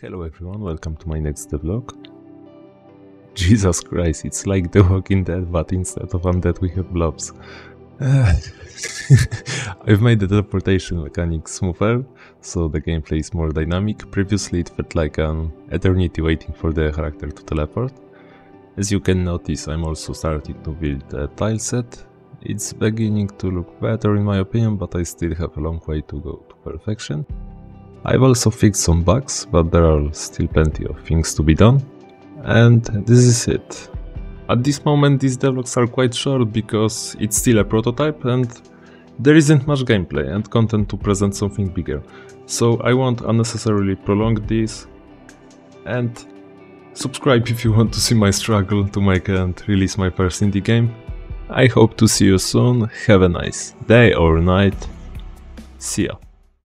Hello everyone, welcome to my next devlog. Jesus Christ, it's like The Walking Dead, but instead of undead we have blobs. Uh, I've made the teleportation mechanic smoother, so the gameplay is more dynamic. Previously it felt like an eternity waiting for the character to teleport. As you can notice, I'm also starting to build a tile set. It's beginning to look better in my opinion, but I still have a long way to go to perfection. I've also fixed some bugs, but there are still plenty of things to be done. And this is it. At this moment these devlogs are quite short because it's still a prototype and there isn't much gameplay and content to present something bigger. So I won't unnecessarily prolong this and subscribe if you want to see my struggle to make and release my first indie game. I hope to see you soon, have a nice day or night, see ya.